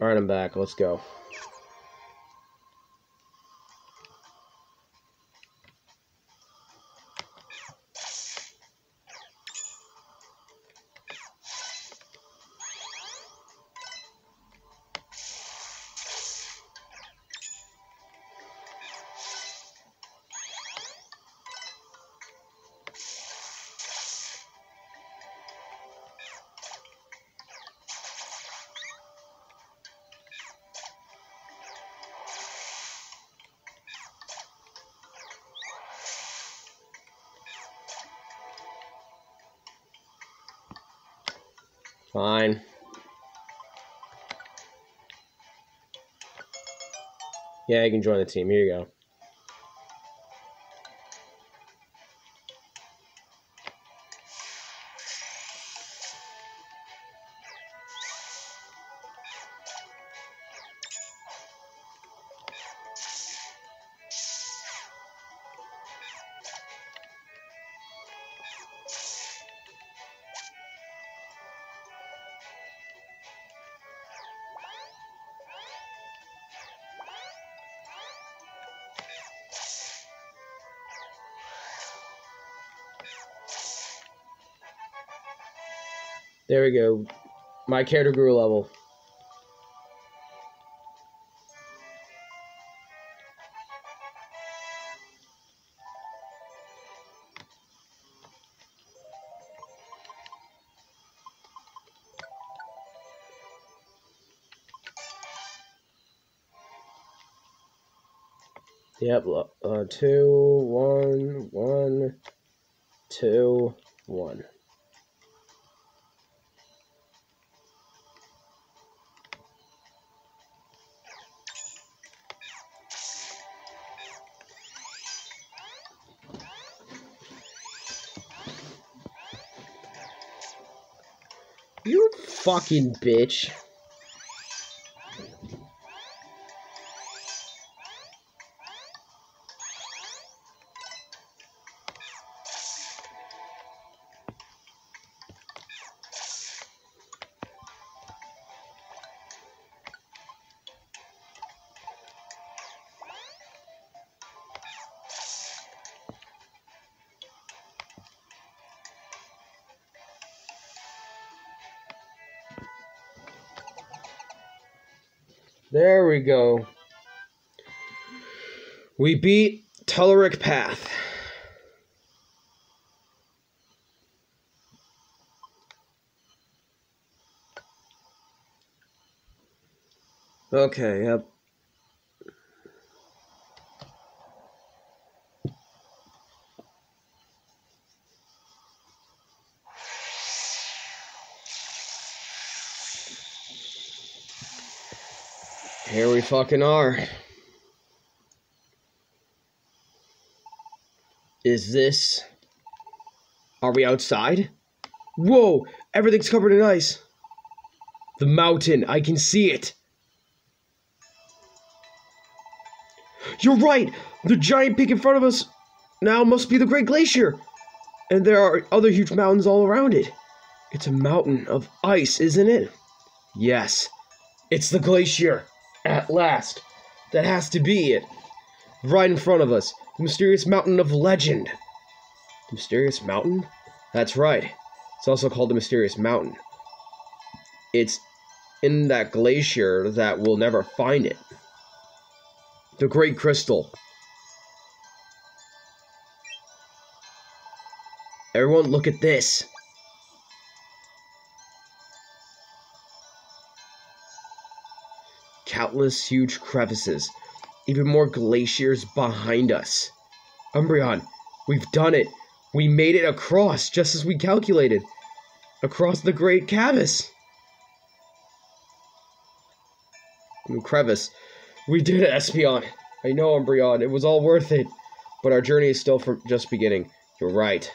Alright, I'm back. Let's go. Fine. Yeah, you can join the team. Here you go. There we go. My character grew level. Yep, uh, two, one, one, two, one. You fucking bitch. There we go. We beat Telluric Path. Okay, yep. Fucking are. Is this. Are we outside? Whoa! Everything's covered in ice! The mountain, I can see it! You're right! The giant peak in front of us now must be the Great Glacier! And there are other huge mountains all around it. It's a mountain of ice, isn't it? Yes, it's the glacier. At last. That has to be it. Right in front of us. The mysterious mountain of legend. The mysterious mountain? That's right. It's also called the mysterious mountain. It's in that glacier that we'll never find it. The Great Crystal. Everyone, look at this. Countless huge crevices, even more glaciers behind us. Umbreon, we've done it. We made it across, just as we calculated. Across the Great Cavus. Crevice. We did it, Espeon. I know, Umbreon. It was all worth it. But our journey is still from just beginning. You're right.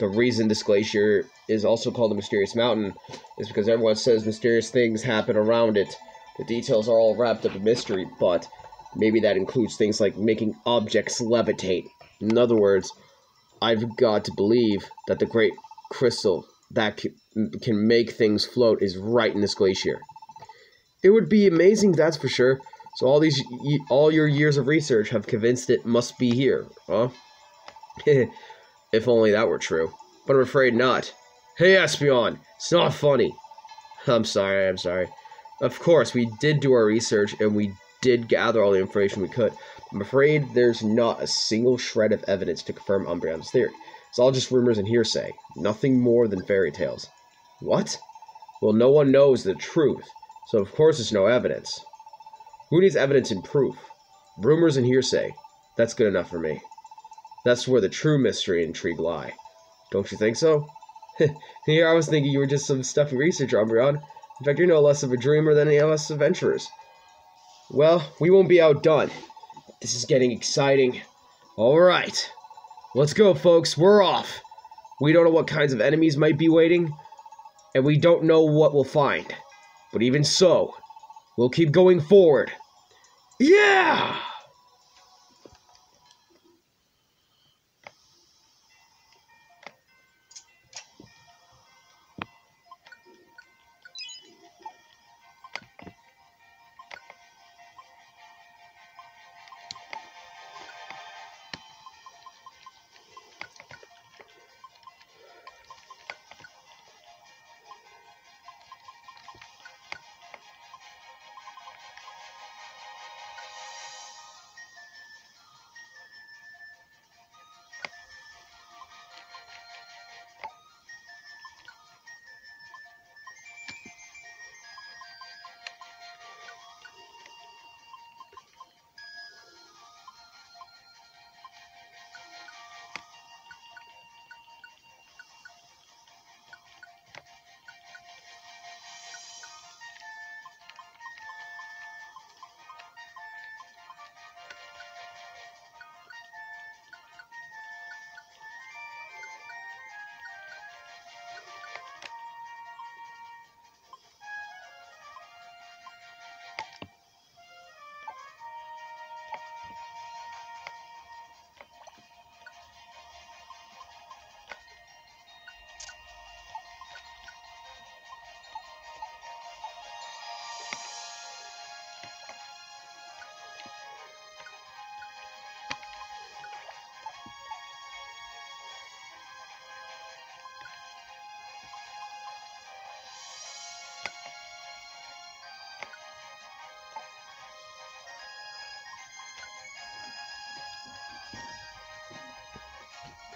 The reason this glacier is also called the Mysterious Mountain is because everyone says mysterious things happen around it. The details are all wrapped up in mystery, but maybe that includes things like making objects levitate. In other words, I've got to believe that the great crystal that can make things float is right in this glacier. It would be amazing, that's for sure. So all these, all your years of research have convinced it must be here, huh? if only that were true. But I'm afraid not. Hey, Espeon, it's not funny. I'm sorry, I'm sorry. Of course, we did do our research and we did gather all the information we could. I'm afraid there's not a single shred of evidence to confirm Umbreon's theory. It's all just rumors and hearsay, nothing more than fairy tales. What? Well, no one knows the truth, so of course there's no evidence. Who needs evidence and proof? Rumors and hearsay. That's good enough for me. That's where the true mystery and intrigue lie. Don't you think so? Here I was thinking you were just some stuffy researcher, Umbreon. In fact, you're no less of a dreamer than any of us adventurers. Well, we won't be outdone. This is getting exciting. All right. Let's go, folks. We're off. We don't know what kinds of enemies might be waiting, and we don't know what we'll find. But even so, we'll keep going forward. Yeah!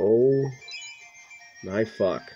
Oh my fuck.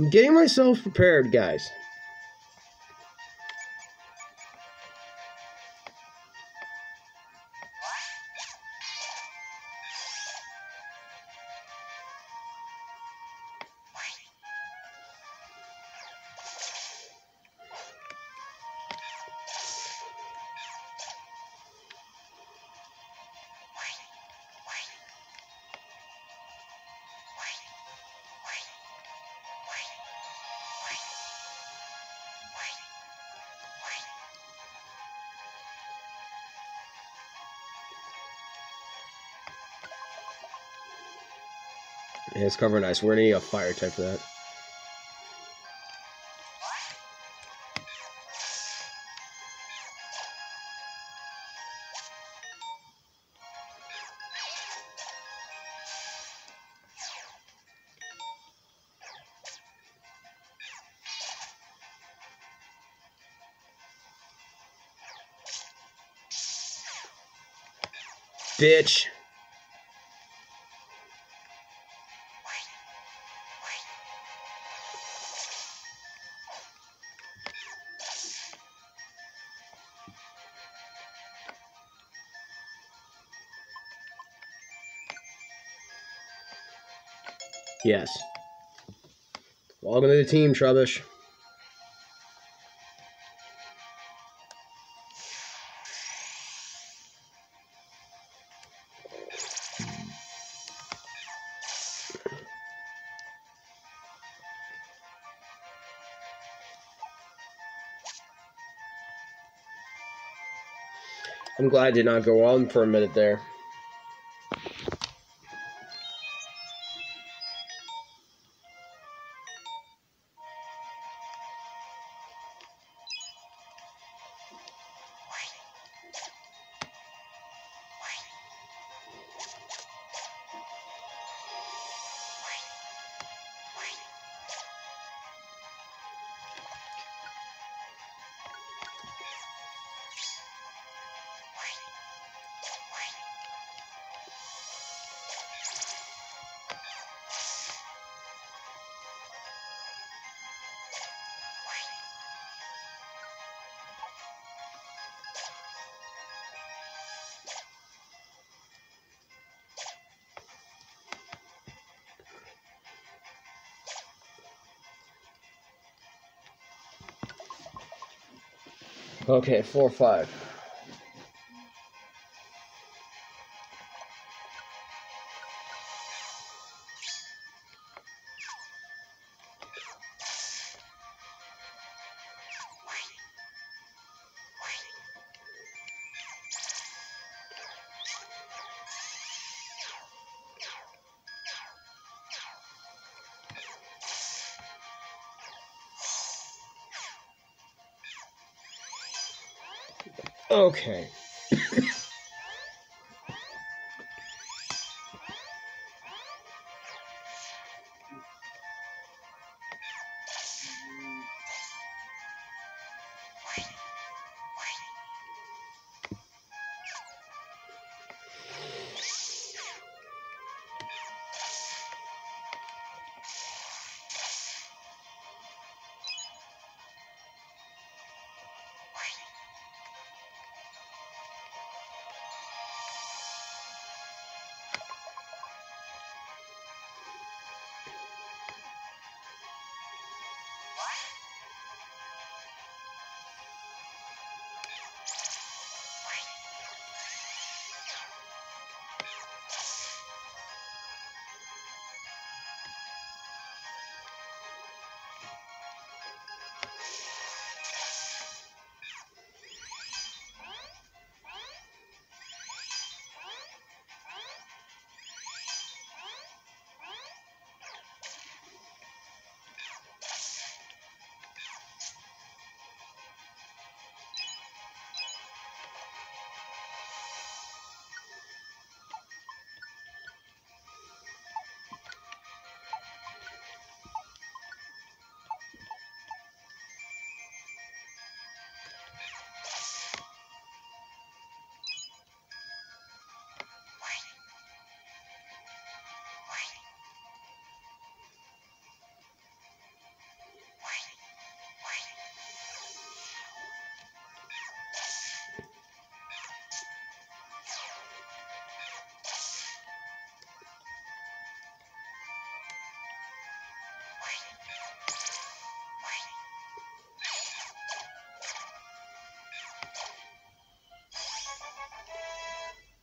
I'm getting myself prepared, guys. It's cover nice. We're gonna need a fire type for that. Bitch. Yes. Welcome to the team, Trubbish. I'm glad I did not go on for a minute there. Okay, four or five. Okay.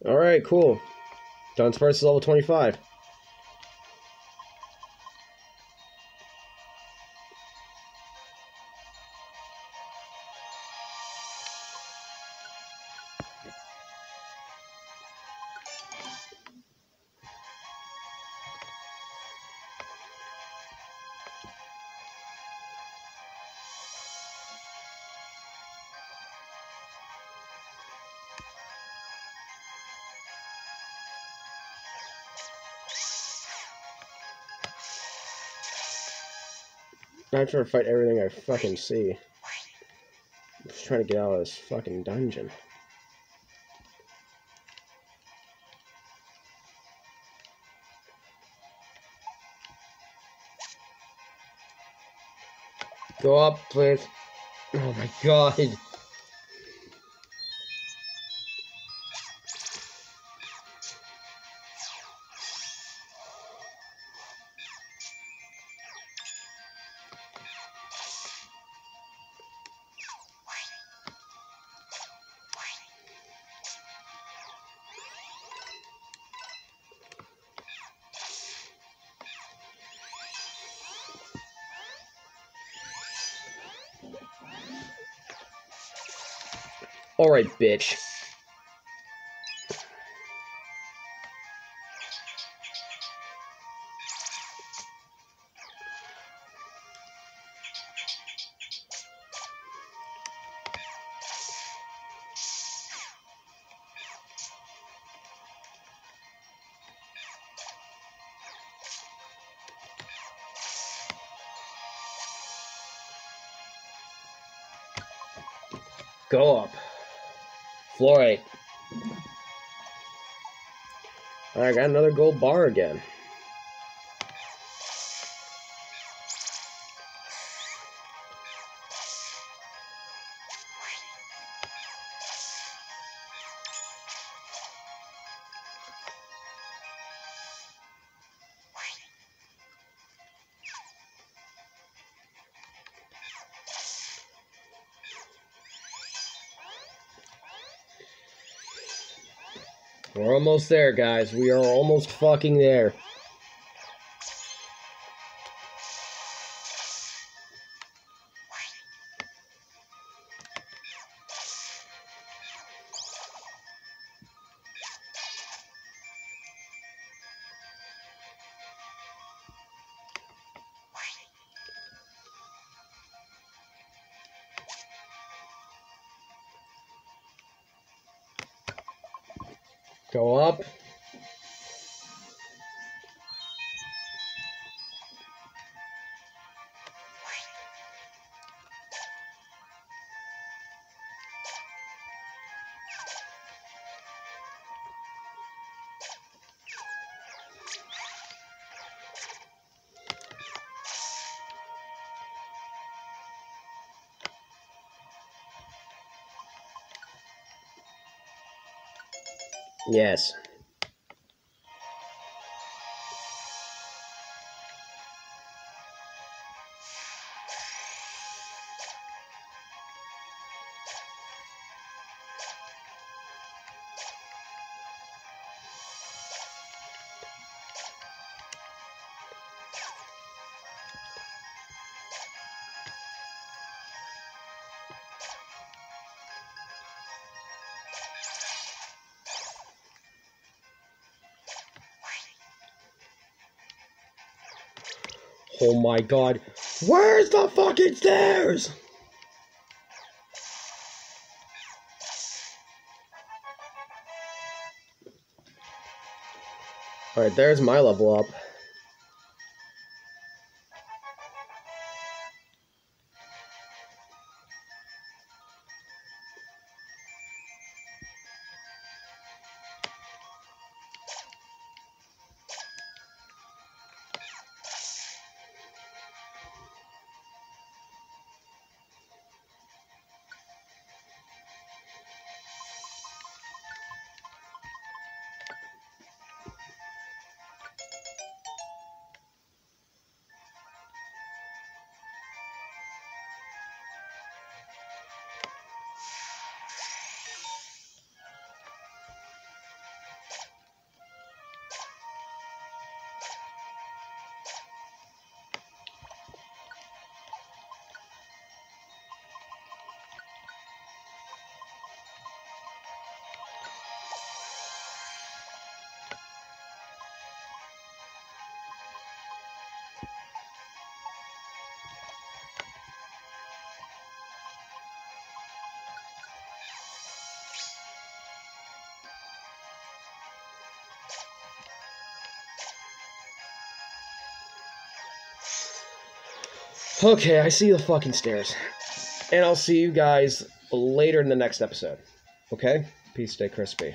Alright, cool. Dunsparce is level 25. I'm trying to fight everything I fucking see. I'm just trying to get out of this fucking dungeon. Go up, please. Oh my god. Alright, bitch. Go up. Fluorite. I got another gold bar again. We're almost there, guys. We are almost fucking there. Yes. Oh my god. Where's the fucking stairs? Alright, there's my level up. Okay, I see the fucking stairs. And I'll see you guys later in the next episode. Okay? Peace, stay crispy.